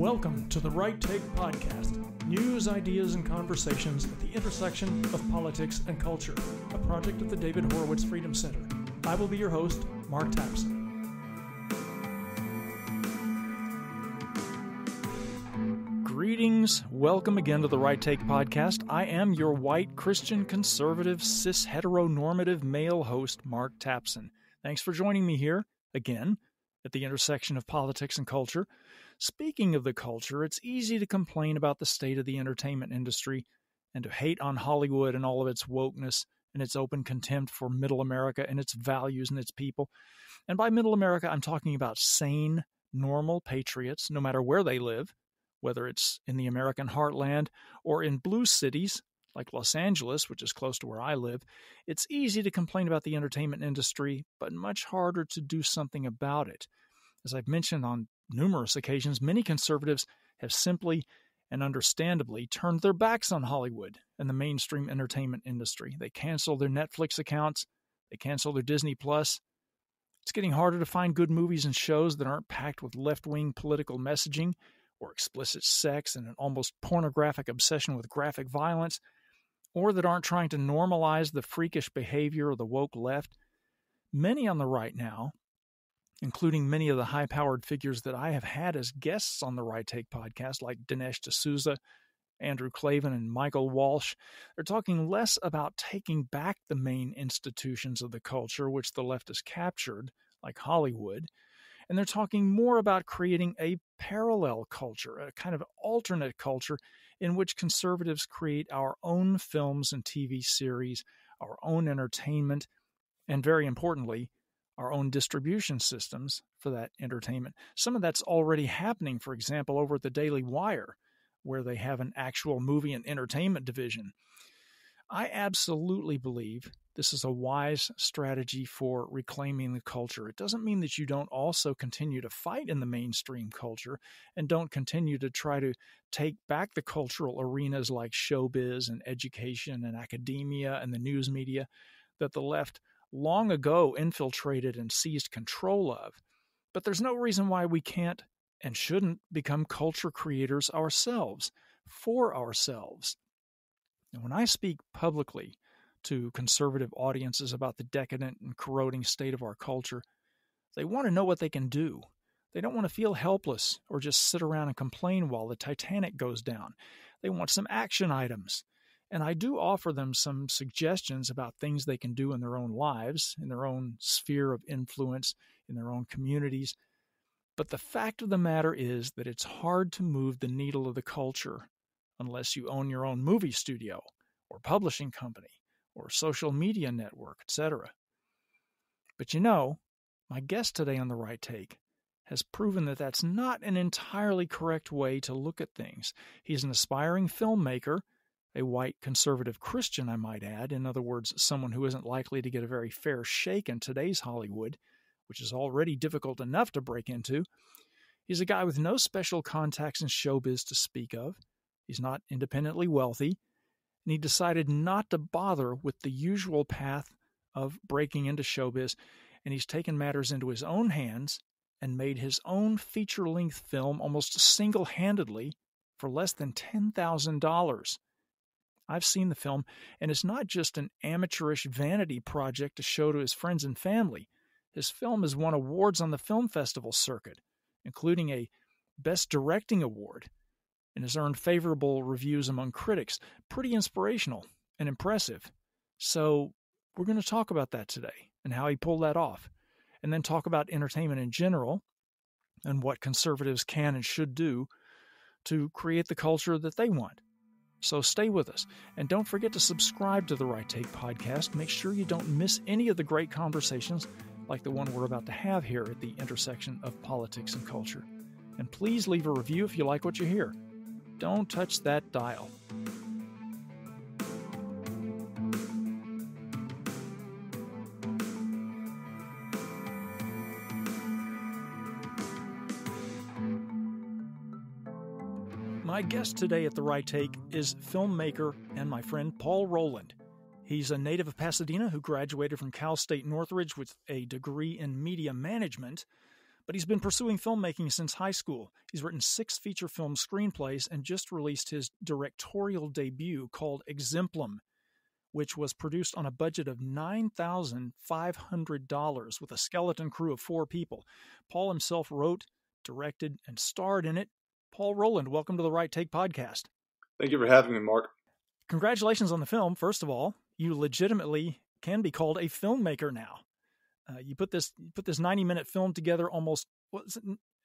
Welcome to the Right Take Podcast news, ideas, and conversations at the intersection of politics and culture, a project of the David Horowitz Freedom Center. I will be your host, Mark Tapson. Greetings. Welcome again to the Right Take Podcast. I am your white Christian conservative cis heteronormative male host, Mark Tapson. Thanks for joining me here again at the intersection of politics and culture. Speaking of the culture, it's easy to complain about the state of the entertainment industry and to hate on Hollywood and all of its wokeness and its open contempt for middle America and its values and its people. And by middle America, I'm talking about sane, normal patriots, no matter where they live, whether it's in the American heartland or in blue cities like Los Angeles, which is close to where I live, it's easy to complain about the entertainment industry, but much harder to do something about it. As I've mentioned on numerous occasions, many conservatives have simply and understandably turned their backs on Hollywood and the mainstream entertainment industry. They cancel their Netflix accounts, they cancel their Disney Plus. It's getting harder to find good movies and shows that aren't packed with left wing political messaging or explicit sex and an almost pornographic obsession with graphic violence or that aren't trying to normalize the freakish behavior of the woke left. Many on the right now, including many of the high powered figures that I have had as guests on the Right Take podcast, like Dinesh D'Souza, Andrew Klavan, and Michael Walsh, they're talking less about taking back the main institutions of the culture which the left has captured, like Hollywood, and they're talking more about creating a parallel culture, a kind of alternate culture in which conservatives create our own films and TV series, our own entertainment, and very importantly, our own distribution systems for that entertainment. Some of that's already happening, for example, over at the Daily Wire, where they have an actual movie and entertainment division. I absolutely believe this is a wise strategy for reclaiming the culture. It doesn't mean that you don't also continue to fight in the mainstream culture and don't continue to try to take back the cultural arenas like showbiz and education and academia and the news media that the left long ago infiltrated and seized control of. But there's no reason why we can't and shouldn't become culture creators ourselves, for ourselves. And when I speak publicly to conservative audiences about the decadent and corroding state of our culture, they want to know what they can do. They don't want to feel helpless or just sit around and complain while the Titanic goes down. They want some action items. And I do offer them some suggestions about things they can do in their own lives, in their own sphere of influence, in their own communities. But the fact of the matter is that it's hard to move the needle of the culture unless you own your own movie studio or publishing company or social media network, etc. But you know, my guest today on The Right Take has proven that that's not an entirely correct way to look at things. He's an aspiring filmmaker, a white conservative Christian, I might add. In other words, someone who isn't likely to get a very fair shake in today's Hollywood, which is already difficult enough to break into. He's a guy with no special contacts in showbiz to speak of. He's not independently wealthy, and he decided not to bother with the usual path of breaking into showbiz, and he's taken matters into his own hands and made his own feature length film almost single handedly for less than $10,000. I've seen the film, and it's not just an amateurish vanity project to show to his friends and family. His film has won awards on the film festival circuit, including a Best Directing Award and has earned favorable reviews among critics. Pretty inspirational and impressive. So, we're going to talk about that today and how he pulled that off, and then talk about entertainment in general and what conservatives can and should do to create the culture that they want. So stay with us and don't forget to subscribe to the Right Take podcast. Make sure you don't miss any of the great conversations like the one we're about to have here at the intersection of politics and culture. And please leave a review if you like what you hear don't touch that dial. My guest today at The Right Take is filmmaker and my friend Paul Roland. He's a native of Pasadena who graduated from Cal State Northridge with a degree in media management but he's been pursuing filmmaking since high school. He's written six feature film screenplays and just released his directorial debut called Exemplum, which was produced on a budget of $9,500 with a skeleton crew of four people. Paul himself wrote, directed, and starred in it. Paul Roland, welcome to the Right Take podcast. Thank you for having me, Mark. Congratulations on the film, first of all. You legitimately can be called a filmmaker now. Uh, you put this you put this 90 minute film together almost what is it,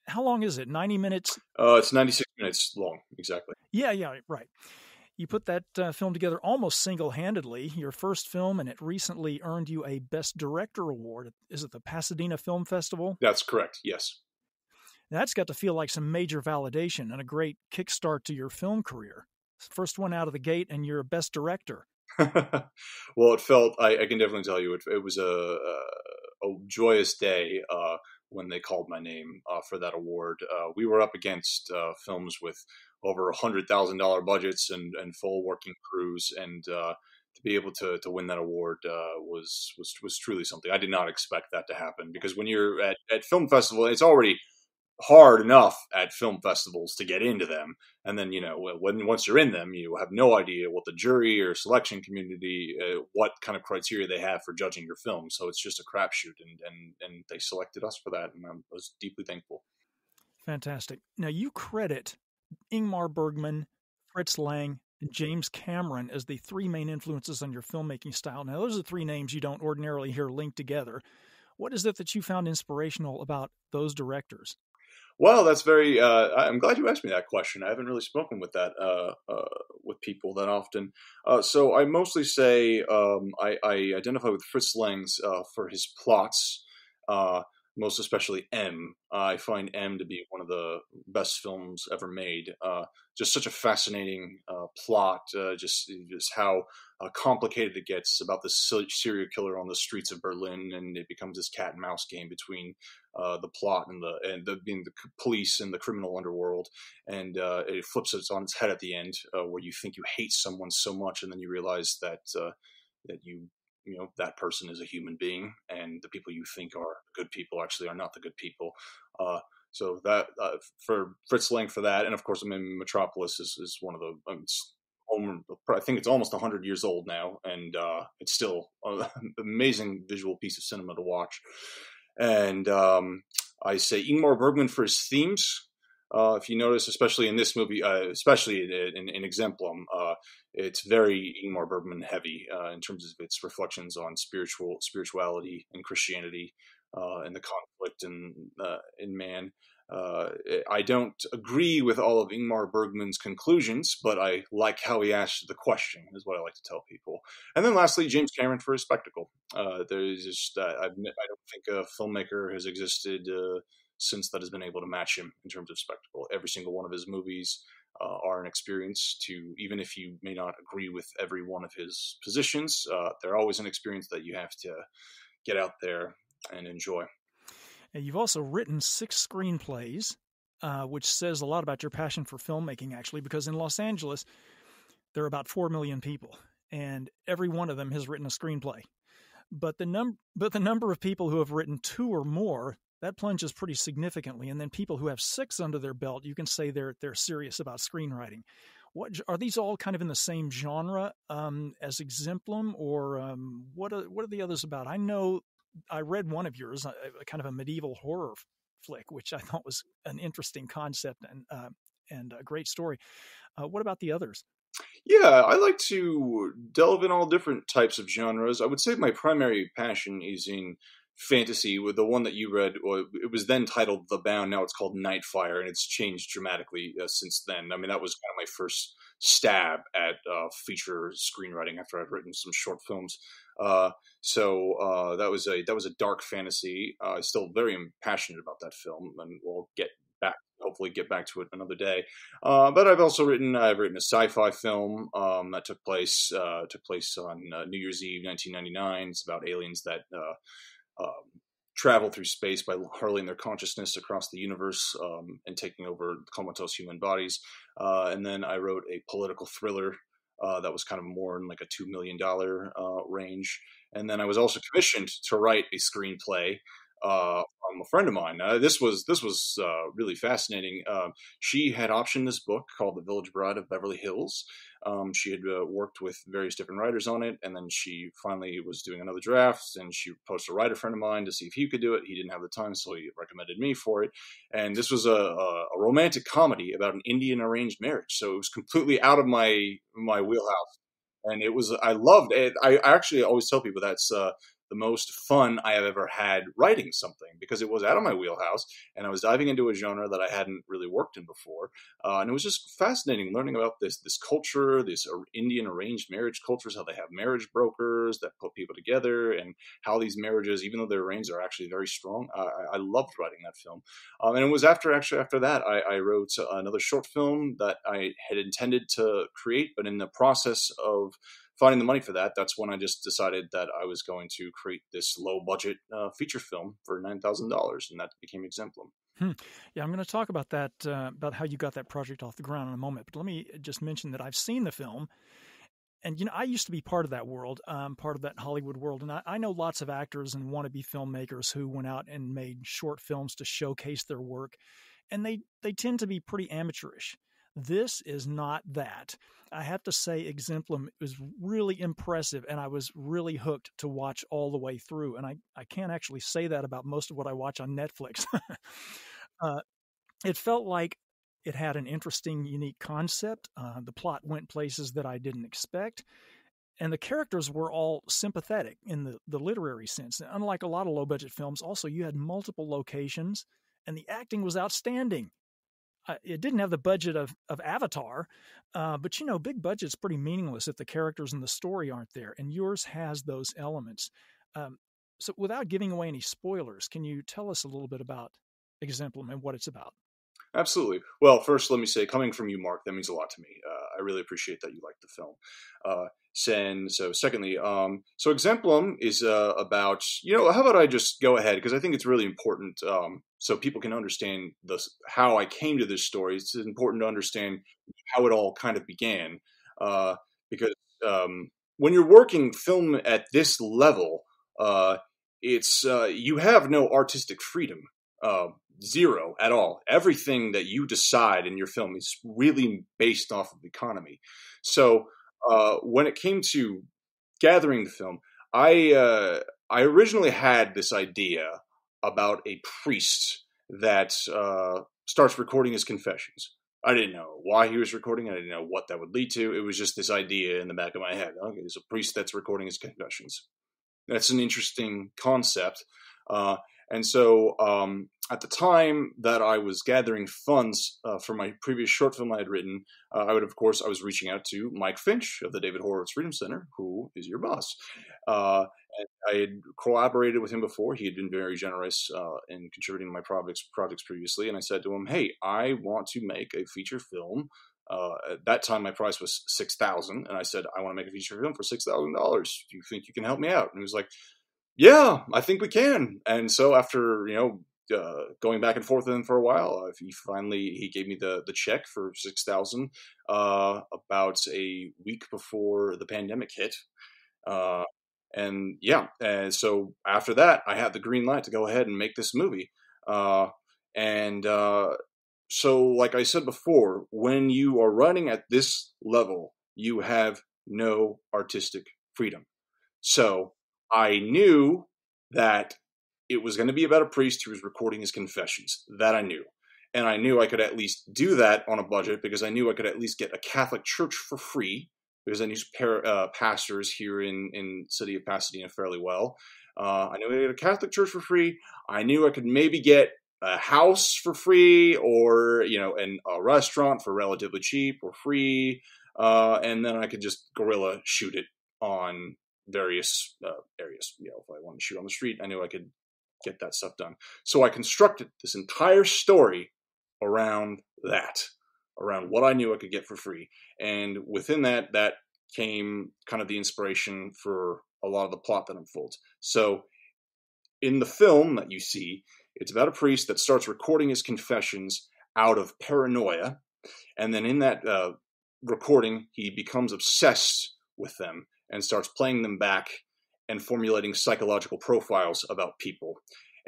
how long is it 90 minutes uh, it's 96 minutes long exactly yeah yeah right you put that uh, film together almost single-handedly your first film and it recently earned you a best director award is it the pasadena film festival that's correct yes that's got to feel like some major validation and a great kickstart to your film career first one out of the gate and you're a best director well it felt I, I, can definitely tell you it, it was a, a joyous day uh, when they called my name uh, for that award. Uh, we were up against uh, films with over a hundred thousand dollar budgets and, and full working crews, and uh, to be able to, to win that award uh, was was was truly something. I did not expect that to happen because when you're at, at film festival, it's already hard enough at film festivals to get into them. And then you know when once you're in them you have no idea what the jury or selection community uh, what kind of criteria they have for judging your film. So it's just a crapshoot and and and they selected us for that and i was deeply thankful. Fantastic. Now you credit ingmar bergman fritz lang and james cameron as the three main influences on your filmmaking style. Now those are three names you don't ordinarily hear linked together. What is it that you found inspirational about those directors well, that's very. Uh, I'm glad you asked me that question. I haven't really spoken with that uh, uh, with people that often. Uh, so I mostly say um, I, I, identify with Fritz Lang's uh, for his plots, uh, most especially M. I find M to be one of the best films ever made. just such a fascinating plot. just just how complicated it gets about this serial killer on the streets of Berlin, and it becomes this cat and mouse game between uh, the plot and the and the being the police and the criminal underworld, and uh, it flips it on its head at the end, uh, where you think you hate someone so much, and then you realize that uh, that you you know that person is a human being, and the people you think are good people actually are not the good people. Uh, so that uh, for Fritz Lang for that, and of course, I mean Metropolis is, is one of the um, I think it's almost 100 years old now, and uh, it's still an amazing visual piece of cinema to watch. And um, I say Ingmar Bergman for his themes. Uh, if you notice, especially in this movie, uh, especially in, in, Exemplum, uh, it's very Ingmar Bergman heavy uh, in terms of its reflections on spiritual spirituality and Christianity uh, and the conflict in uh, in man. Uh, I don't agree with all of Ingmar Bergman's conclusions, but I like how he asked the question, is what I like to tell people. And then lastly, James Cameron for his spectacle. There's just, uh, I don't think a filmmaker has existed since that has been able to match him in terms of spectacle. Every single one of his movies uh, are an experience to, even if you may not agree with every one of his positions, uh, they're always an experience that you have to get out there and enjoy. And you've also written six screenplays, uh, which says a lot about your passion for filmmaking, actually, because in Los Angeles, there are about 4 million people, and every one of them has written a screenplay. But the, num- but the number of people who have written two or more, that plunges pretty significantly. And then people who have six under their belt, you can say they're, they're serious about screenwriting. What are these all kind of in the same genre um, as Exemplum, or um, what are what are the others about? I know I read one of yours, a, a kind of a medieval horror flick, which I thought was an interesting concept and uh, and a great story. Uh, what about the others? Yeah, I like to delve in all different types of genres. I would say my primary passion is in fantasy. With the one that you read, it was then titled The Bound. Now it's called Nightfire, and it's changed dramatically uh, since then. I mean, that was kind of my first stab at uh, feature screenwriting after I'd written some short films. Uh, so uh, that was a that was a dark fantasy. i uh, still very passionate about that film, and we'll get back hopefully get back to it another day. Uh, but I've also written I've written a sci-fi film um, that took place took place on New Year's Eve, 1999. It's about aliens that um, travel through space by hurling their consciousness across the universe um, and taking over comatose human bodies. Uh, and then I wrote a political thriller uh, that was kind of more in like a two million dollar uh, range. And then I was also commissioned to write a screenplay uh, um, a friend of mine. Uh, this was this was uh, really fascinating. Uh, she had optioned this book called The Village Bride of Beverly Hills. Um, she had uh, worked with various different writers on it, and then she finally was doing another draft, and she posted a writer friend of mine to see if he could do it. He didn't have the time, so he recommended me for it. And this was a, a, a romantic comedy about an Indian arranged marriage, so it was completely out of my my wheelhouse and it was I loved it. I actually always tell people that's uh, the most fun I have ever had writing something because it was out of my wheelhouse and I was diving into a genre that I hadn't really worked in before. Uh, and it was just fascinating learning about this this culture, this Indian arranged marriage cultures, how they have marriage brokers that put people together, and how these marriages, even though they're arranged, are actually very strong. I, I loved writing that film, um, and it was after actually after that I, I wrote another short film that I had intended to create, but in the process of finding the money for that, that's when I just decided that I was going to create this low budget uh, feature film for nine thousand dollars, and that became Exemplum. Hmm. Yeah, I'm going to talk about that uh, about how you got that project off the ground in a moment. But let me just mention that I've seen the film, and you know I used to be part of that world, um, part of that Hollywood world, and I, I know lots of actors and wannabe filmmakers who went out and made short films to showcase their work, and they they tend to be pretty amateurish. This is not that. I have to say, Exemplum was really impressive, and I was really hooked to watch all the way through. And I, I can't actually say that about most of what I watch on Netflix. uh, it felt like it had an interesting, unique concept. Uh, the plot went places that I didn't expect. And the characters were all sympathetic in the, the literary sense. Unlike a lot of low budget films, also, you had multiple locations, and the acting was outstanding uh, it didn't have the budget of of Avatar, uh, but you know, big budget's pretty meaningless if the characters and the story aren't there. And yours has those elements. Um, so, without giving away any spoilers, can you tell us a little bit about Exemplum and what it's about? Absolutely. Well, first, let me say, coming from you, Mark, that means a lot to me. Uh, I really appreciate that you like the film. Uh, and so, secondly, um, so Exemplum is uh, about, you know, how about I just go ahead because I think it's really important um, so people can understand the how I came to this story. It's important to understand how it all kind of began uh, because um, when you're working film at this level, uh, it's uh, you have no artistic freedom. Zero at all. Everything that you decide in your film is really based off of economy. So uh, when it came to gathering the film, I uh, I originally had this idea about a priest that uh, starts recording his confessions. I didn't know why he was recording. I didn't know what that would lead to. It was just this idea in the back of my head. Okay, there's a priest that's recording his confessions. That's an interesting concept. Uh, and so um, at the time that I was gathering funds uh, for my previous short film I had written, uh, I would, of course, I was reaching out to Mike Finch of the David Horowitz Freedom Center, who is your boss. Uh, I had collaborated with him before. He had been very generous uh, in contributing to my projects, projects previously. And I said to him, hey, I want to make a feature film uh, at that time, my price was six thousand, and I said, "I want to make a feature film for six thousand dollars. Do you think you can help me out?" And he was like, yeah, I think we can. And so after, you know, uh, going back and forth with him for a while, uh, he finally he gave me the the check for six thousand uh, about a week before the pandemic hit. Uh, and yeah, and so after that, I had the green light to go ahead and make this movie. Uh, and uh, so, like I said before, when you are running at this level, you have no artistic freedom. So I knew that it was going to be about a priest who was recording his confessions. That I knew. And I knew I could at least do that on a budget because I knew I could at least get a Catholic church for free because I knew uh, pastors here in in city of Pasadena fairly well. Uh, I knew I could get a Catholic church for free. I knew I could maybe get a house for free or you know and a restaurant for relatively cheap or free uh, and then i could just guerrilla shoot it on various uh, areas. You know, if I wanted to shoot on the street, I knew I could get that stuff done. So I constructed this entire story around that, around what I knew I could get for free. And within that, that came kind of the inspiration for a lot of the plot that unfolds. So in the film that you see, it's about a priest that starts recording his confessions out of paranoia. And then in that uh, recording, he becomes obsessed with them and starts playing them back and formulating psychological profiles about people.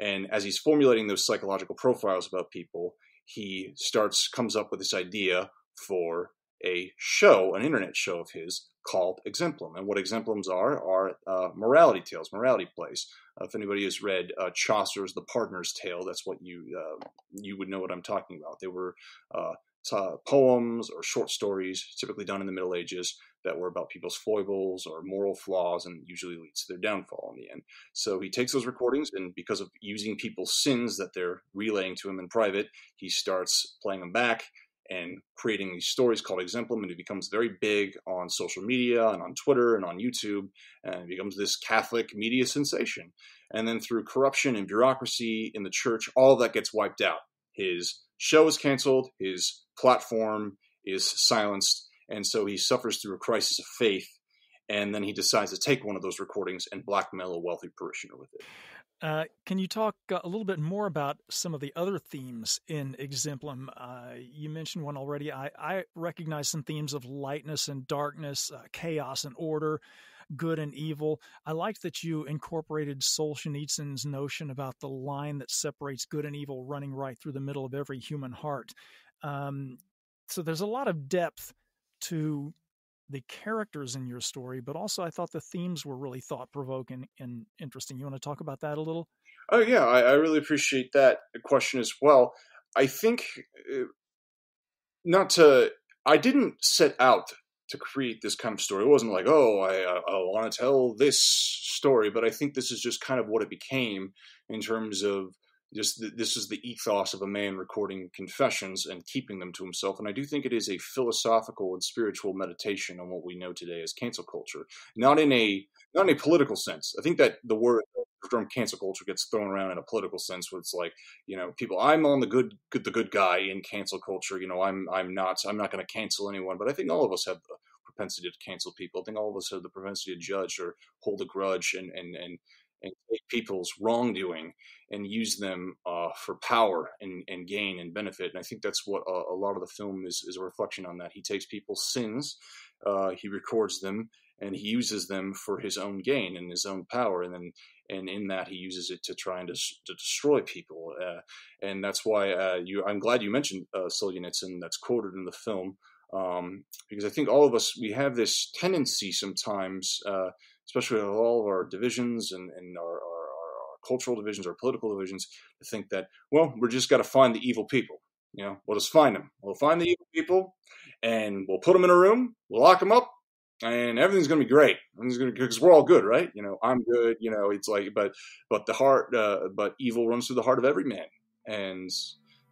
And as he's formulating those psychological profiles about people, he starts comes up with this idea for a show, an internet show of his called Exemplum. And what Exemplums are are uh, morality tales, morality plays. Uh, if anybody has read uh, Chaucer's The Pardoner's Tale, that's what you uh, you would know what I'm talking about. They were uh, t- poems or short stories, typically done in the Middle Ages, that were about people's foibles or moral flaws, and usually leads to their downfall in the end. So he takes those recordings, and because of using people's sins that they're relaying to him in private, he starts playing them back and creating these stories called Exemplum, and it becomes very big on social media and on Twitter and on YouTube, and it becomes this Catholic media sensation. And then through corruption and bureaucracy in the church, all that gets wiped out. His show is canceled, his platform is silenced, and so he suffers through a crisis of faith. And then he decides to take one of those recordings and blackmail a wealthy parishioner with it. Uh, can you talk uh, a little bit more about some of the other themes in Exemplum? Uh, you mentioned one already. I, I, recognize some themes of lightness and darkness, uh, chaos and order, good and evil. I like that you incorporated Solzhenitsyn's notion about the line that separates good and evil running right through the middle of every human heart. Um, so there's a lot of depth to the characters in your story, but also I thought the themes were really thought provoking and interesting. You want to talk about that a little? Oh yeah, I, I really appreciate that question as well. I think uh, not to. I didn't set out to create this kind of story. It wasn't like, oh, I, I, I want to tell this story, but I think this is just kind of what it became in terms of just this is the ethos of a man recording confessions and keeping them to himself and i do think it is a philosophical and spiritual meditation on what we know today as cancel culture. Not in a not in a political sense. I think that the word term cancel culture gets thrown around in a political sense where it's like you know people i'm on the good, good the good guy in cancel culture you know i'm i'm not i'm not going to cancel anyone. But i think all of us have the propensity to cancel people. I think all of us have the propensity to judge or hold a grudge and and and and take people's wrongdoing and use them uh, for power and, and, gain and benefit. And I think that's what a, a, lot of the film is, is a reflection on that. He takes people's sins, uh, he records them, and he uses them for his own gain and his own power. And then, and in that, he uses it to try and to, to destroy people. Uh, and that's why uh, you. I'm glad you mentioned uh, Solzhenitsyn. That's quoted in the film. Um, because I think all of us we have this tendency sometimes uh, especially with all of our divisions and, and our, our, our, cultural divisions, our political divisions, to think that, well, we're just got to find the evil people. You know, we'll just find them. We'll find the evil people and we'll put them in a room, we'll lock them up, and everything's going to be great. Because we're all good, right? You know, I'm good. You know, it's like, but but the heart, uh, but evil runs through the heart of every man, and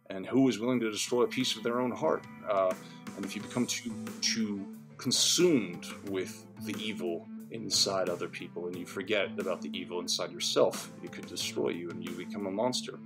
and who is willing to destroy a piece of their own heart? Uh, and if you become too too consumed with the evil inside other people and you forget about the evil inside yourself, it could destroy you and you become a monster.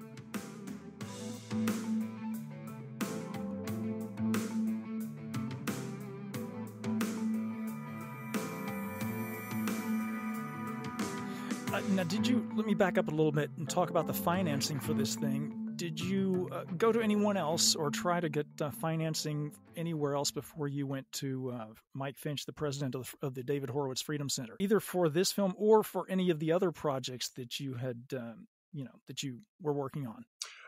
Uh, now, did you let me back up a little bit and talk about the financing for this thing? Did you uh, go to anyone else or try to get uh, financing anywhere else before you went to uh, Mike Finch, the president of the, of the, David Horowitz Freedom Center, either for this film or for any of the other projects that you had, um, you know, that you were working on?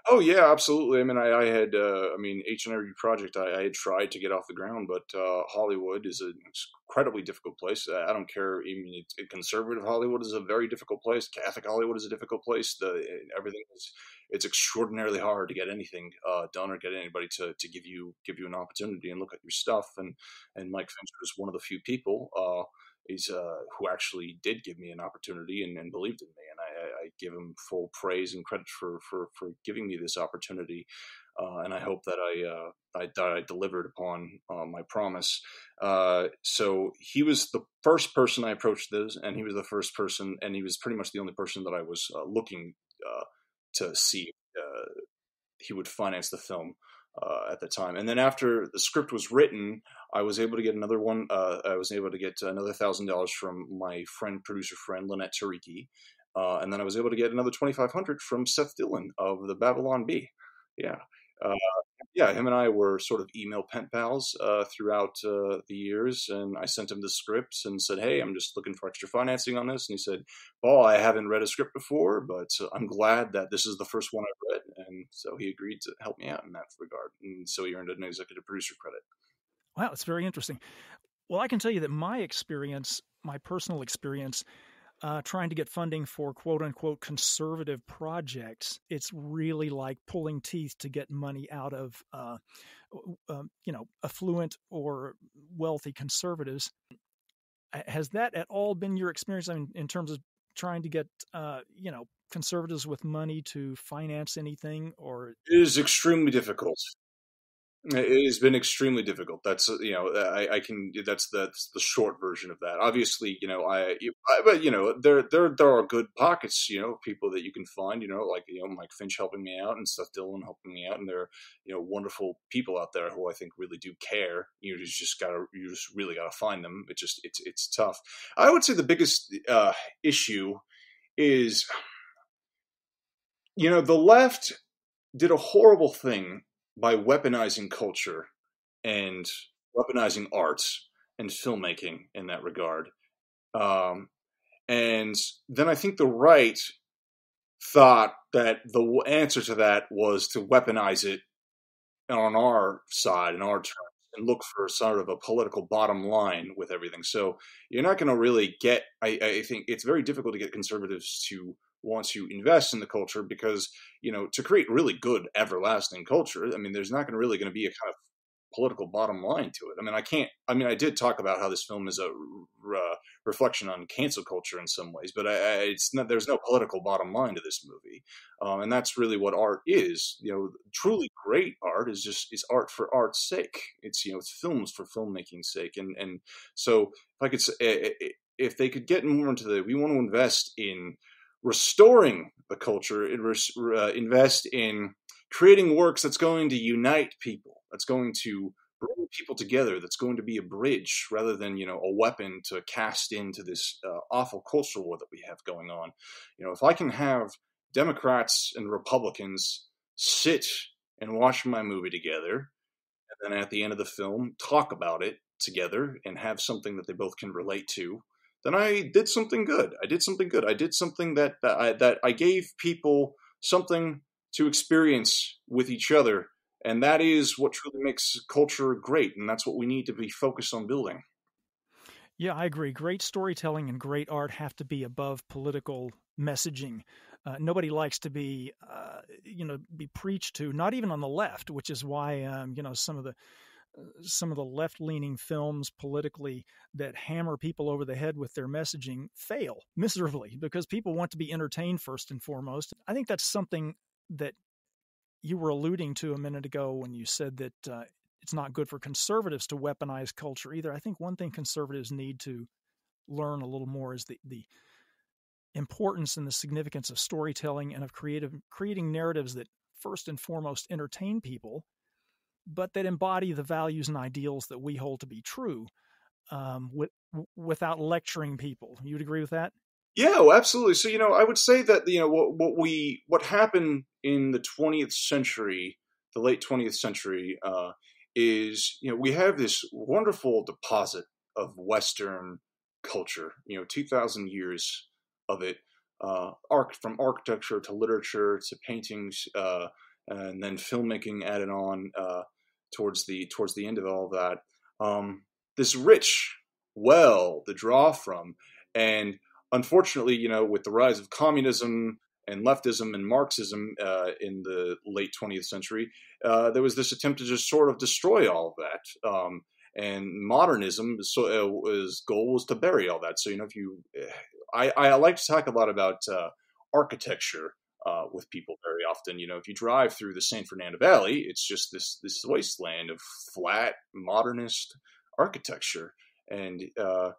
Oh yeah, absolutely. I mean, I, I had, uh, I mean, each and every project I, I, had tried to get off the ground, but uh, Hollywood is an incredibly difficult place. I don't care. I mean, conservative Hollywood is a very difficult place. Catholic Hollywood is a difficult place. The everything is, it's extraordinarily hard to get anything uh, done or get anybody to, to give you give you an opportunity and look at your stuff. And and Mike Fincher is one of the few people. Is uh, who actually did give me an opportunity and, and believed in me, and I, I, give him full praise and credit for for, for giving me this opportunity. Uh, and I hope that I, uh, I that I delivered upon uh, my promise. Uh, so he was the first person I approached this, and he was the first person, and he was pretty much the only person that I was looking to see he would finance the film uh, at the time. And then after the script was written, I was able to get another one. Uh, I was able to get another thousand dollars from my friend, producer friend Lynette Tariki, uh, and then I was able to get another twenty five hundred from Seth Dillon of the Babylon Bee. Yeah. Yeah, him and I were sort of email pen pals uh, throughout uh, the years, and I sent him the scripts and said, "Hey, I'm just looking for extra financing on this." And he said, "Paul, I haven't read a script before, but I'm glad that this is the first one I've read." And so he agreed to help me out in that regard, and so he earned an executive producer credit. Wow, it's very interesting. Well, I can tell you that my experience, my personal experience, uh, trying to get funding for quote unquote conservative projects, it's really like pulling teeth to get money out of, uh, uh, you know, affluent or wealthy conservatives. Has that at all been your experience I mean, in terms of trying to get, uh, you know, conservatives with money to finance anything? Or it is extremely difficult. It has been extremely difficult. That's uh, you know I, I can that's that's the short version of that. Obviously, you know I, I, but you know there there there are good pockets. You know people that you can find. You know like you know Mike Finch helping me out and Seth Dillon helping me out, and there are you know wonderful people out there who I think really do care. You just gotta you just really gotta find them. It just it's it's tough. I would say the biggest uh, issue is you know the left did a horrible thing by weaponizing culture and weaponizing arts and filmmaking in that regard. Um, and then I think the right thought that the answer to that was to weaponize it on our side, in our terms, and look for sort of a political bottom line with everything. So you're not going to really get, I, I think it's very difficult to get conservatives to want you invest in the culture because you know to create really good everlasting culture i mean there's not going to really going to be a kind of political bottom line to it. I mean i can't i mean i did talk about how this film is a uh, reflection on cancel culture in some ways but I, I, it's not there's no political bottom line to this movie. Um, and that's really what art is you know truly great art is just is art for art's sake. It's you know it's films for filmmaking's sake. And and so if i could say if they could get more into the we want to invest in restoring the culture, uh, invest in creating works that's going to unite people, that's going to bring people together, that's going to be a bridge rather than you know a weapon to cast into this uh, awful cultural war that we have going on. You know, if I can have Democrats and Republicans sit and watch my movie together, and then at the end of the film talk about it together and have something that they both can relate to then I did something good. I did something good. I did something that that I, that I gave people something to experience with each other, and that is what truly makes culture great, and that's what we need to be focused on building. Yeah, I agree. Great storytelling and great art have to be above political messaging. Uh, nobody likes to be, uh, you know, be preached to. Not even on the left, which is why, um, you know, some of the some of the left leaning films politically that hammer people over the head with their messaging fail miserably because people want to be entertained first and foremost. I think that's something that you were alluding to a minute ago when you said that uh, it's not good for conservatives to weaponize culture either. I think one thing conservatives need to learn a little more is the, the importance and the significance of storytelling and of creative creating narratives that first and foremost entertain people but that embody the values and ideals that we hold to be true um, with, without lecturing people. You'd agree with that? Yeah, well, absolutely. So you know, I would say that you know what what we what happened in the 20th century, the late 20th century, uh, is you know we have this wonderful deposit of Western culture. You know, 2,000 years of it, uh, arc from architecture to literature to paintings, uh, and then filmmaking added on. Uh, towards the towards the end of all of that. Um, this rich well to draw from, and unfortunately, you know, with the rise of communism and leftism and Marxism uh, in the late 20th century, uh, there was this attempt to just sort of destroy all of that. Um, and modernism, so uh, his goal was to bury all that. So you know, if you, eh, I, I like to talk a lot about uh, architecture uh, with people very often. You know, if you drive through the San Fernando Valley, it's just this this wasteland of flat modernist architecture, and uh,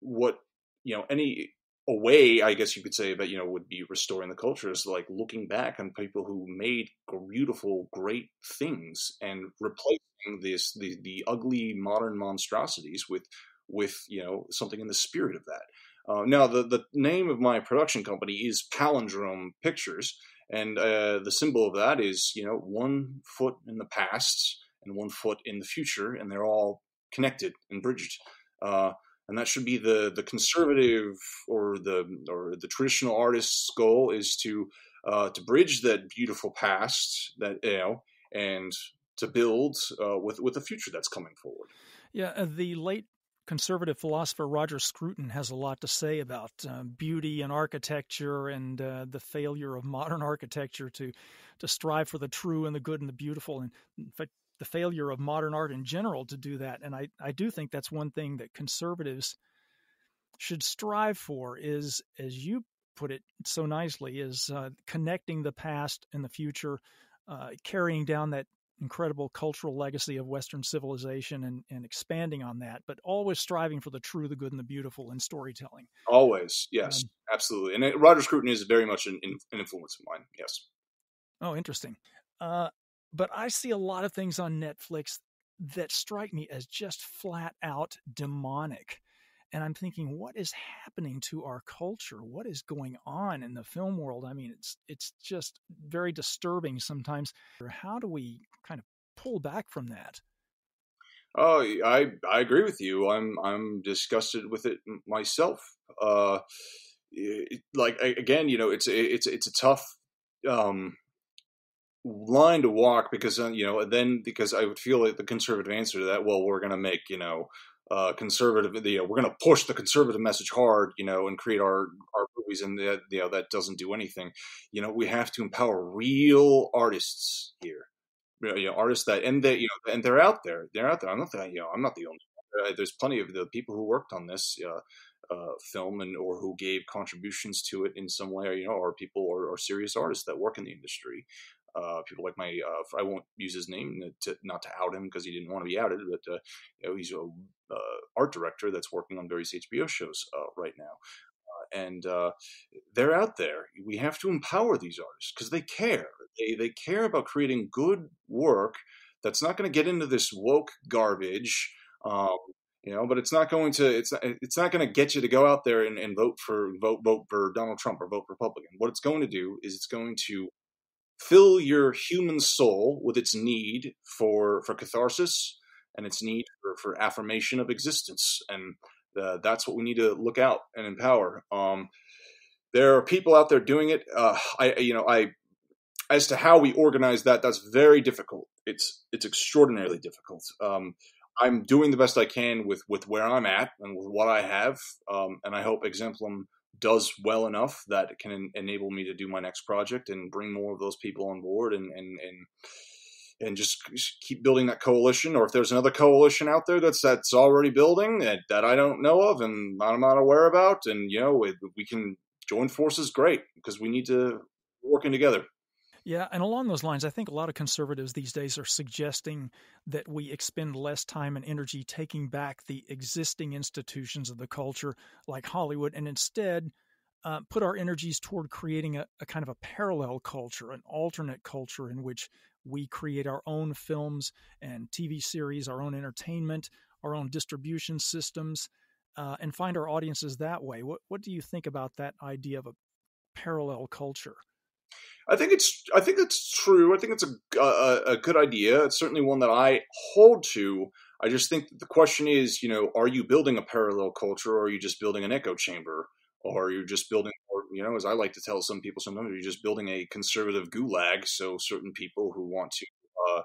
what you know any a way I guess you could say that you know would be restoring the culture is like looking back on people who made beautiful, great things and replacing this the the ugly modern monstrosities with with you know something in the spirit of that. Uh, now, the, the name of my production company is Palindrome Pictures, and uh, the symbol of that is you know one foot in the past and one foot in the future, and they're all connected and bridged. Uh, and that should be the the conservative or the or the traditional artist's goal is to uh, to bridge that beautiful past that you know and to build uh, with with the future that's coming forward. Yeah, uh, the late conservative philosopher Roger Scruton has a lot to say about uh, beauty and architecture and uh, the failure of modern architecture to to strive for the true and the good and the beautiful, and in fact, the failure of modern art in general to do that. And I I do think that's one thing that conservatives should strive for is, as you put it so nicely, is uh, connecting the past and the future, uh, carrying down that incredible cultural legacy of Western civilization and, and expanding on that, but always striving for the true, the good, and the beautiful in storytelling. Always, yes, um, absolutely. And it, Roger Scruton is very much an, an, influence of mine. Yes. Oh, interesting. Uh, but I see a lot of things on Netflix that strike me as just flat out demonic and I'm thinking, what is happening to our culture? What is going on in the film world? I mean, it's it's just very disturbing sometimes. How do we kind of pull back from that? Oh, I I agree with you. I'm I'm disgusted with it myself. Uh, it, like again, you know, it's it's it's a tough um, line to walk because uh, you know then because I would feel like the conservative answer to that. Well, we're going to make you know uh, conservative. You know, we're going to push the conservative message hard, you know, and create our our movies, and that you know that doesn't do anything. You know, we have to empower real artists here. You know, artists that and they you know and they're out there. They're out there. I'm not the you know I'm not the only. One. Uh, there's plenty of the people who worked on this. Uh, uh, film and or who gave contributions to it in some way, you know, are people or, or serious artists that work in the industry. Uh, people like my, uh, I won't use his name to, not to out him because he didn't want to be outed, but uh, you know, he's a uh, art director that's working on various HBO shows uh, right now. Uh, and they're out there. We have to empower these artists because they care. They, they care about creating good work that's not going to get into this woke garbage. Um, you know, but it's not going to it's not, it's not going to get you to go out there and, and vote for vote vote for Donald Trump or vote Republican. What it's going to do is it's going to fill your human soul with its need for for catharsis and its need for, for affirmation of existence and uh, that's what we need to look out and empower. Um, there are people out there doing it uh, i you know i as to how we organize that that's very difficult. It's it's extraordinarily difficult. Um, i'm doing the best i can with with where i'm at and with what i have um, and i hope exemplum does well enough that it can enable me to do my next project and bring more of those people on board and and and and just keep building that coalition or if there's another coalition out there that's that's already building that, that i don't know of and i'm not aware about and you know we can join forces great because we need to working together. Yeah, and along those lines, I think a lot of conservatives these days are suggesting that we expend less time and energy taking back the existing institutions of the culture, like Hollywood, and instead uh, put our energies toward creating a, a kind of a parallel culture, an alternate culture in which we create our own films and TV series, our own entertainment, our own distribution systems, uh, and find our audiences that way. What What do you think about that idea of a parallel culture? I think it's I think it's true. I think it's a, a, a good idea. It's certainly one that I hold to. I just think the question is, you know, are you building a parallel culture, or are you just building an echo chamber, or you're just building, or you know, as I like to tell some people, sometimes you're just building a conservative gulag, so certain people who want to uh,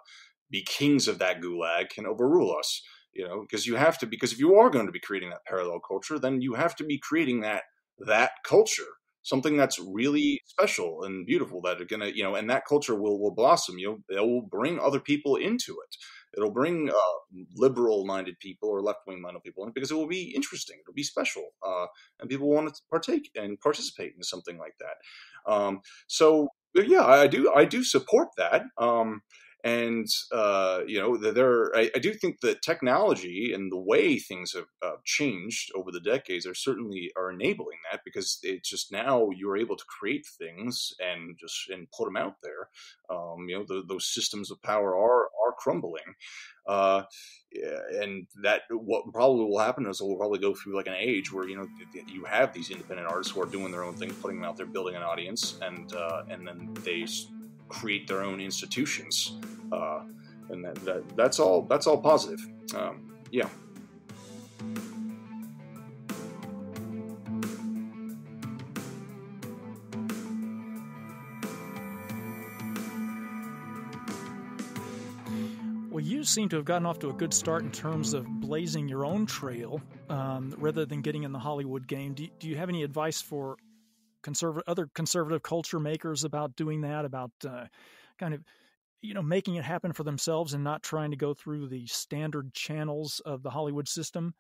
be kings of that gulag can overrule us. You know, because you have to, because if you are going to be creating that parallel culture, then you have to be creating that that culture something that's really special and beautiful that are gonna you know and that culture will will blossom you know it will bring other people into it. It'll bring uh, liberal minded people or left wing minded people in because it will be interesting it'll be special uh, and people want to partake and participate in something like that. Um, so yeah i do i do support that um, and uh, you know there I, I, do think that technology and the way things have uh, changed over the decades are certainly are enabling that because it's just now you're able to create things and just and put them out there um, you know the, those systems of power are are crumbling. Uh, and that what probably will happen is we'll probably go through like an age where you know you have these independent artists who are doing their own thing, putting them out there, building an audience, and uh, and then they create their own institutions, uh, and that, that, that's all that's all positive. Um, yeah. Well, you seem to have gotten off to a good start in terms of blazing your own trail um, rather than getting in the Hollywood game. Do do you have any advice for conservative other conservative culture makers about doing that? About uh, kind of you know making it happen for themselves and not trying to go through the standard channels of the Hollywood system?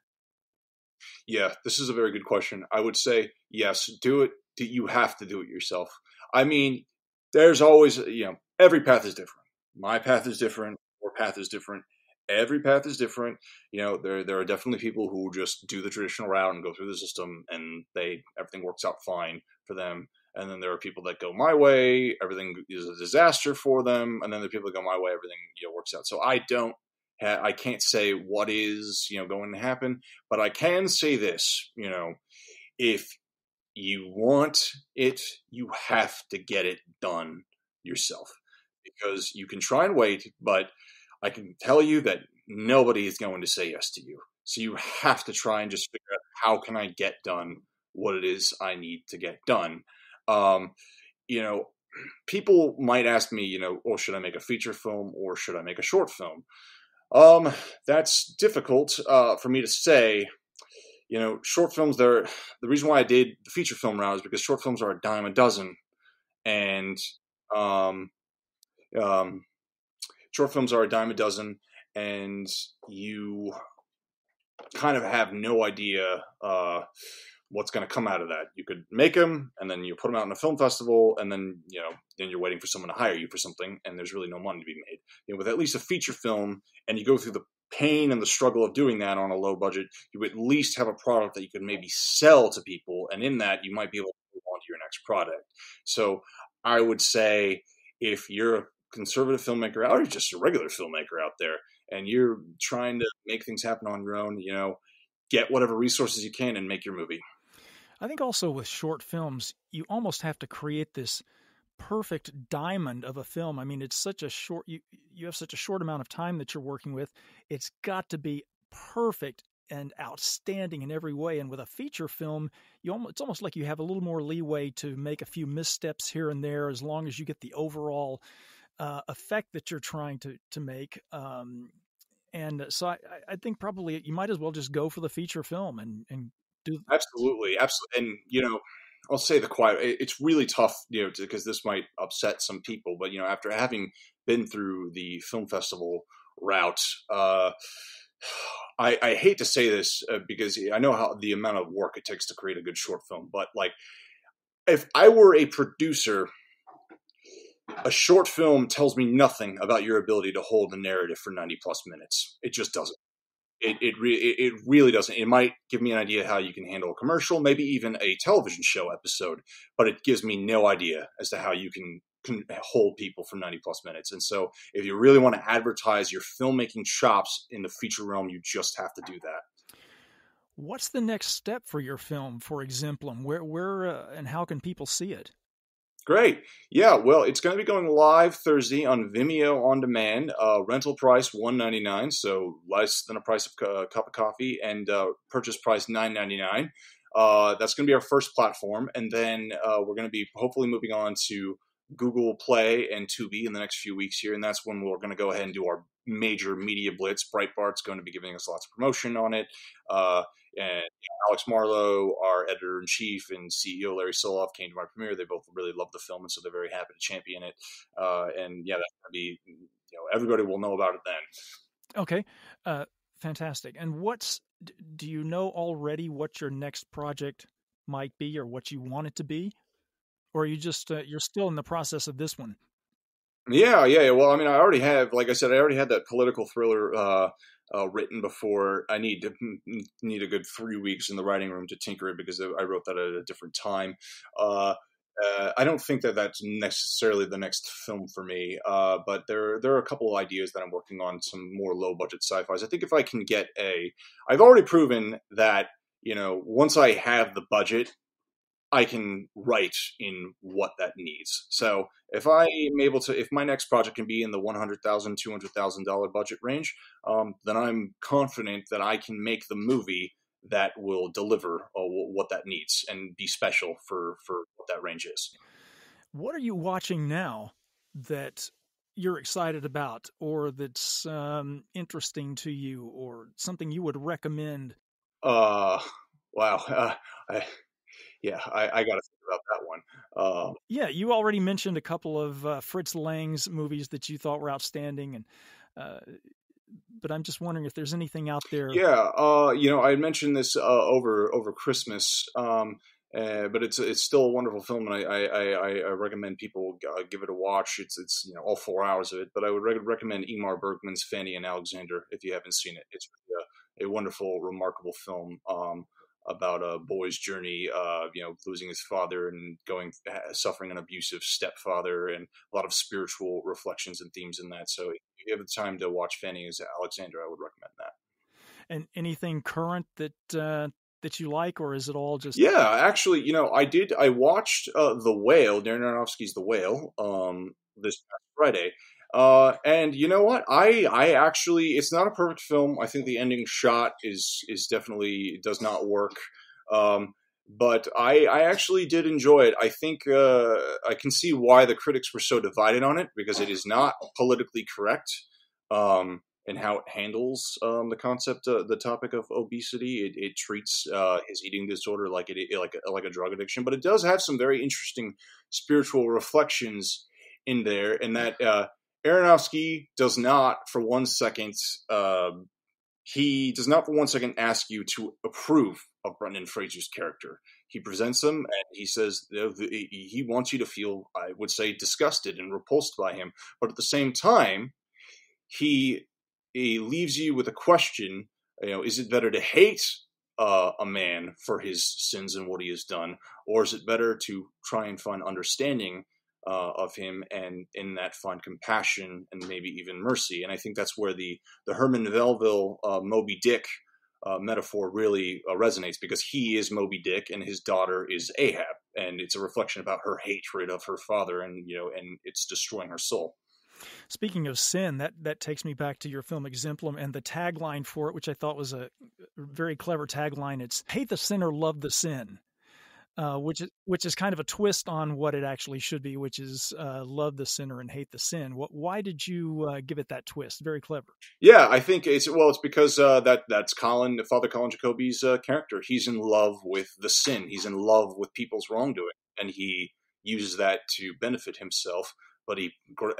Yeah, this is a very good question. I would say yes, do it. You have to do it yourself. I mean, there's always you know every path is different. My path is different Your path is different. Every path is different. You know, there there are definitely people who just do the traditional route and go through the system, and they everything works out fine for them. And then there are people that go my way, everything is a disaster for them. And then the people that go my way, everything you know works out. So I don't I can't say what is you know going to happen, but I can say this. You know, if you want it, you have to get it done yourself because you can try and wait, but I can tell you that nobody is going to say yes to you. So you have to try and just figure out how can I get done what it is I need to get done. Um, you know, people might ask me, you know, oh, should I make a feature film or should I make a short film? Um, that's difficult uh, for me to say. You know, short films. There, the reason why I did the feature film route is because short films are a dime a dozen, and um, um, short films are a dime a dozen, and you kind of have no idea uh, what's going to come out of that. You could make them, and then you put them out in a film festival, and then you know, then you're waiting for someone to hire you for something, and there's really no money to be made. You know, with at least a feature film, and you go through the pain and the struggle of doing that on a low budget, you at least have a product that you could maybe sell to people, and in that, you might be able to move on to your next product. So, I would say if you're conservative filmmaker out or just a regular filmmaker out there and you're trying to make things happen on your own, you know, get whatever resources you can and make your movie. I think also with short films, you almost have to create this perfect diamond of a film. I mean, it's such a short you you have such a short amount of time that you're working with. It's got to be perfect and outstanding in every way. And with a feature film, you almost, it's almost like you have a little more leeway to make a few missteps here and there, as long as you get the overall uh, effect that you're trying to to make. Um, and so I, I think probably you might as well just go for the feature film and and do absolutely absolutely and you know I'll say the quiet. It's really tough, you know, because this might upset some people. But you know, after having been through the film festival route, uh, I, I, hate to say this uh, because I know how the amount of work it takes to create a good short film. But like, if I were a producer a short film tells me nothing about your ability to hold a narrative for 90 plus minutes. It just doesn't. It it, re- it really doesn't. It might give me an idea how you can handle a commercial, maybe even a television show episode, but it gives me no idea as to how you can, can hold people for 90 plus minutes. And so, if you really want to advertise your filmmaking chops in the feature realm, you just have to do that. What's the next step for your film for Exemplum? Where, where, uh, and how can people see it? Great. Yeah, well, it's going to be going live Thursday on Vimeo on demand. Uh, rental price one ninety nine, so less than a price of a uh, cup of coffee, and uh, purchase price nine ninety nine. Uh, that's going to be our first platform, and then uh, we're going to be hopefully moving on to Google Play and Tubi in the next few weeks here, and that's when we're going to go ahead and do our major media blitz. Breitbart's going to be giving us lots of promotion on it. Uh, and Alex Marlow, our editor in chief and CEO Larry Solov, came to my premiere. They both really loved the film, and so they're very happy to champion it. Uh, and yeah, that's to be, you know, everybody will know about it then. Okay, uh, fantastic. And what's do you know already what your next project might be, or what you want it to be, or are you just uh, you're still in the process of this one? Yeah, yeah. Well, I mean, I already have, like I said, I already had that political thriller uh, written before. I need to need a good three weeks in the writing room to tinker it because I wrote that at a different time. Uh, uh, I don't think that that's necessarily the next film for me. Uh, but there there are a couple of ideas that I'm working on, some more low budget sci-fi's. I think if I can get a, I've already proven that you know once I have the budget, I can write in what that needs. So if I am able to, if my next project can be in the one hundred thousand, two hundred thousand dollar budget range, um, then I'm confident that I can make the movie that will deliver uh, what that needs and be special for for what that range is. What are you watching now that you're excited about, or that's um, interesting to you, or something you would recommend? Uh, wow. Uh, I, yeah, I, I got to think about that one. Uh, yeah, you already mentioned a couple of uh, Fritz Lang's movies that you thought were outstanding, and uh, but I'm just wondering if there's anything out there. Yeah, uh, you know, I mentioned this uh, over over Christmas, um, uh, but it's it's still a wonderful film, and I I, I recommend people uh, give it a watch. It's it's you know all four hours of it, but I would re- recommend Ingmar Bergman's Fanny and Alexander if you haven't seen it. It's a, a wonderful, remarkable film. Um, about a boy's journey, uh, you know, losing his father and going suffering an abusive stepfather, and a lot of spiritual reflections and themes in that. So, if you have the time to watch Fanny's Alexander, I would recommend that. And anything current that uh, that you like, or is it all just? Yeah, actually, you know, I did. I watched uh, The Whale, Darren Aronofsky's The Whale, um, this past Friday. Uh, and you know what? I I actually it's not a perfect film. I think the ending shot is is definitely does not work. Um, but I I actually did enjoy it. I think uh, I can see why the critics were so divided on it because it is not politically correct. Um, and how it handles um, the concept, uh, the topic of obesity. It, it treats uh, his eating disorder like it like a, like a drug addiction, but it does have some very interesting spiritual reflections in there, and that uh, Aronofsky does not, for one second, uh, he does not for one second ask you to approve of Brendan Fraser's character. He presents him and he says he wants you to feel, I would say, disgusted and repulsed by him. But at the same time, he, he leaves you with a question. You know, is it better to hate uh, a man for his sins and what he has done, or is it better to try and find understanding uh, of him and in that find compassion and maybe even mercy. And I think that's where the the Herman Melville uh, Moby Dick uh, metaphor really uh, resonates because he is Moby Dick and his daughter is Ahab, and it's a reflection about her hatred of her father and you know and it's destroying her soul. Speaking of sin, that, that takes me back to your film Exemplum and the tagline for it, which I thought was a very clever tagline. It's hate the sinner, love the sin uh, which is which is kind of a twist on what it actually should be, which is uh, love the sinner and hate the sin. What, why did you uh, give it that twist? Very clever. Yeah, I think it's well, it's because uh, that that's Colin, Father Colin Jacoby's uh, character. He's in love with the sin. He's in love with people's wrongdoing, and he uses that to benefit himself. But he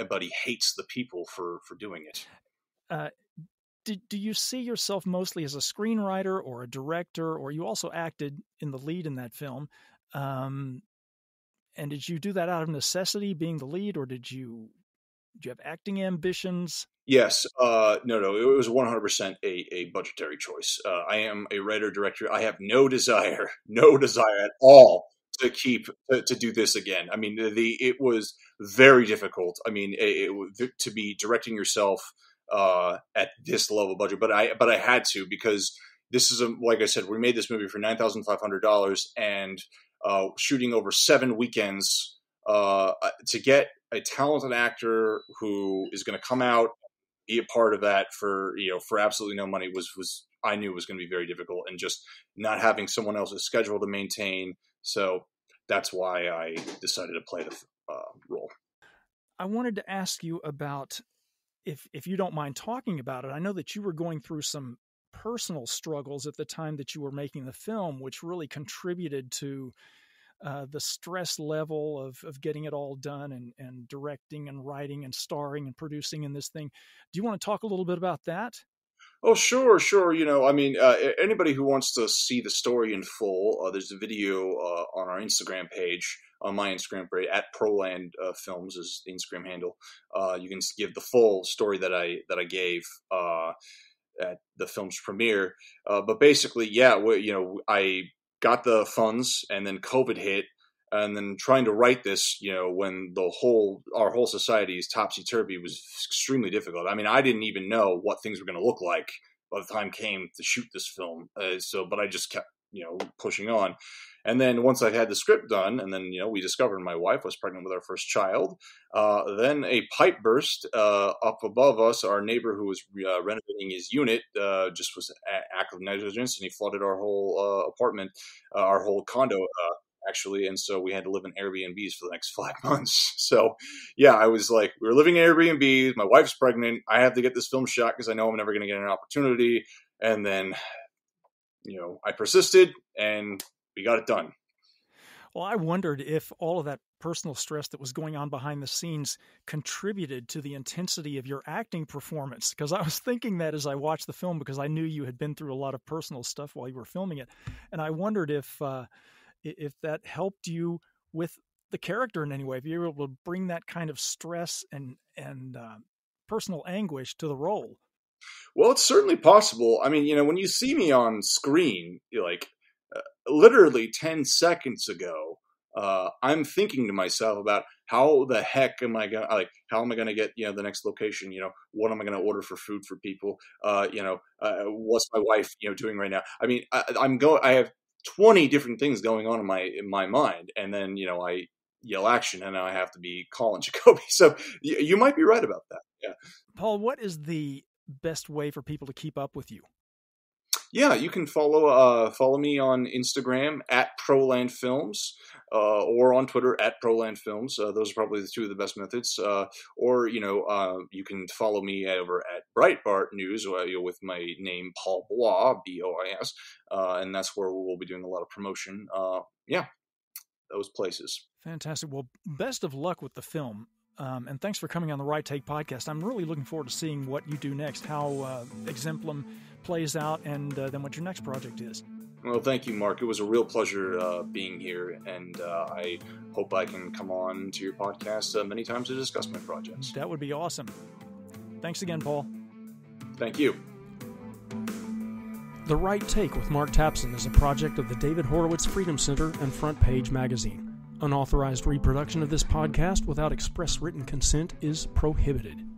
but he hates the people for for doing it. Do, do you see yourself mostly as a screenwriter or a director, or you also acted in the lead in that film? Um, and did you do that out of necessity, being the lead, or did you do you have acting ambitions? Yes, uh, no, no, it was one hundred percent a a budgetary choice. Uh, I am a writer director. I have no desire, no desire at all to keep to, to, do this again. I mean, the it was very difficult. I mean, it, it, to be directing yourself uh, at this level budget, but I but I had to because this is a like I said, we made this movie for nine thousand five hundred dollars and uh, shooting over seven weekends uh, uh to get a talented actor who is going to come out be a part of that for you know for absolutely no money was was I knew was going to be very difficult and just not having someone else's schedule to maintain. So that's why I decided to play the uh, role. I wanted to ask you about if if you don't mind talking about it, I know that you were going through some personal struggles at the time that you were making the film, which really contributed to uh, the stress level of of getting it all done and and directing and writing and starring and producing in this thing. Do you want to talk a little bit about that? Oh, sure, sure. You know, I mean, uh, anybody who wants to see the story in full, uh, there's a video uh, on our Instagram page on my Instagram page at Proland uh, Films is the Instagram handle. Uh, you can give the full story that I that I gave uh, at the film's premiere. Uh, but basically, yeah, we, you know, I got the funds, and then COVID hit. And then trying to write this, you know, when the whole our whole society is topsy turvy was extremely difficult. I mean, I didn't even know what things were going to look like by the time came to shoot this film. Uh, so, but I just kept, you know, pushing on. And then once I had the script done, and then you know we discovered my wife was pregnant with our first child. Uh, then a pipe burst uh, up above us. Our neighbor who was uh, renovating his unit uh, just was act of negligence, and he flooded our whole uh, apartment, uh, our whole condo actually, and so we had to live in Airbnbs for the next five months. So, yeah, I was like, we were living in Airbnbs. My wife's pregnant. I have to get this film shot because I know I'm never going to get an opportunity. And then, you know, I persisted, and we got it done. Well, I wondered if all of that personal stress that was going on behind the scenes contributed to the intensity of your acting performance. Because I was thinking that as I watched the film, because I knew you had been through a lot of personal stuff while you were filming it, and I wondered if uh, if that helped you with the character in any way. If you were able to bring that kind of stress and and uh, personal anguish to the role. Well, it's certainly possible. I mean, you know, when you see me on screen, like uh, literally 10 seconds ago, uh, I'm thinking to myself about how the heck am I gonna like how am I gonna get you know the next location? You know what am I gonna order for food for people? Uh, you know uh, what's my wife you know doing right now? I mean I, am going. I have 20 different things going on in my in my mind, and then you know I yell action, and I have to be Colin Jacoby. So you, you might be right about that. Yeah, Paul, what is the best way for people to keep up with you? Yeah, you can follow uh, follow me on Instagram at Proland Films uh, or on Twitter at Proland Films. Uh, those are probably the two of the best methods. Uh, or you know, uh, you can follow me over at Breitbart News uh, with my name Paul Bois B O I S, and that's where we'll be doing a lot of promotion. yeah, those places. Fantastic. Well, best of luck with the film. Um, and thanks for coming on the Right Take podcast. I'm really looking forward to seeing what you do next, how uh, Exemplum plays out, and uh, then what your next project is. Well, thank you, Mark. It was a real pleasure uh, being here, and uh, I hope I can come on to your podcast uh, many times to discuss my projects. That would be awesome. Thanks again, Paul. Thank you. The Right Take with Mark Tapson is a project of the David Horowitz Freedom Center and Front Page Magazine. Unauthorized reproduction of this podcast without express written consent is prohibited.